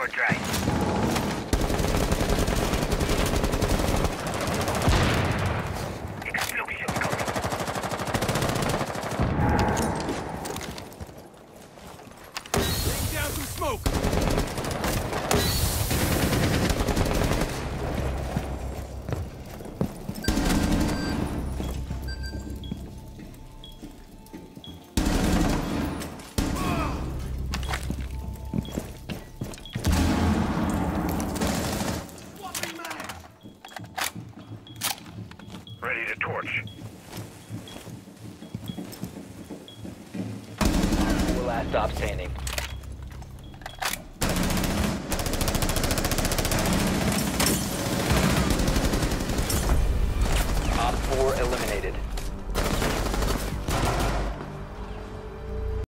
C4 drive. Explosion coming. Laying down some smoke. Ready to torch. Four last stop standing. Op 4 eliminated.